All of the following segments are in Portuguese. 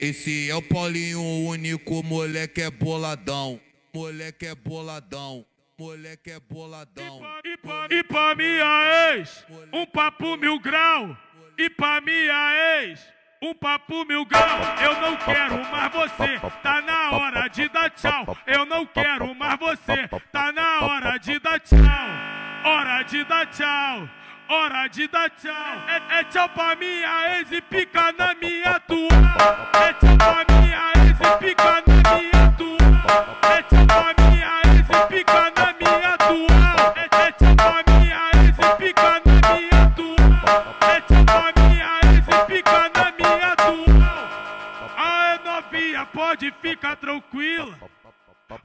Esse é o Paulinho, único moleque é boladão. Moleque é boladão. Moleque é boladão. E pra, e pra minha ex, um papo mil grau. E pra minha ex, um papo mil grau. Eu não quero mais você, tá na hora de dar tchau. Eu não quero mais você, tá na hora de dar tchau. Hora de dar tchau. Hora de dar tchau. É, é tchau pra minha ex e pica na minha atual. É tchau pra minha ex e pica na minha atual. É tchau pra minha ex e pica na minha atual. É, é tchau pra minha ex e pica na minha atual. É tchau pra minha ex e pica na minha atual. Aê novinha, pode ficar tranquila.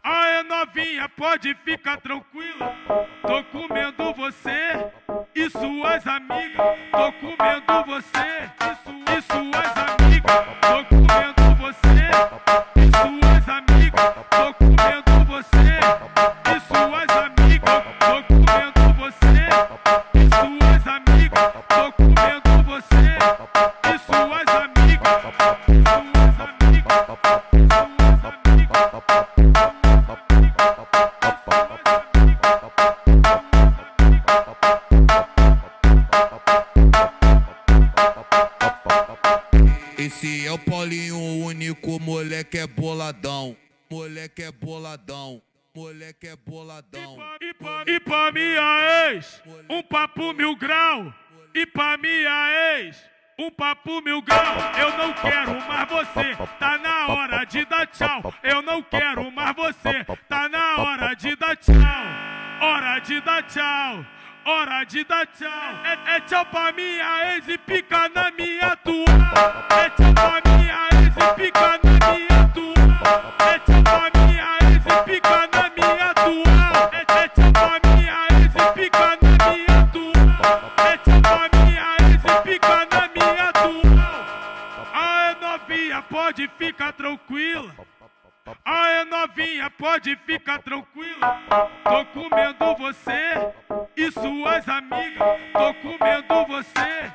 Aê novinha, pode ficar tranquila. Tô comendo você e suas amigas. Tô comendo você e, su e suas amigas. Tô comendo você e suas amigas. Tô comendo você e suas amigas. Tô comendo você e suas amigas. Tô comendo você Esse é o Paulinho, único moleque é boladão. Moleque é boladão. Moleque é boladão. E pra, e pra minha ex, um papo mil grau. E pra minha ex, um papo mil grau. Eu não quero mais você, tá na hora de dar tchau. Eu não quero mais você, tá na hora de dar tchau. Hora de dar tchau. Hora de dar tchau. É, é tchau pra minha ex e pica na minha atual. novinha, pode ficar tranquila. Aê novinha, pode ficar tranquila. Tô comendo você e suas amigas. Tô comendo você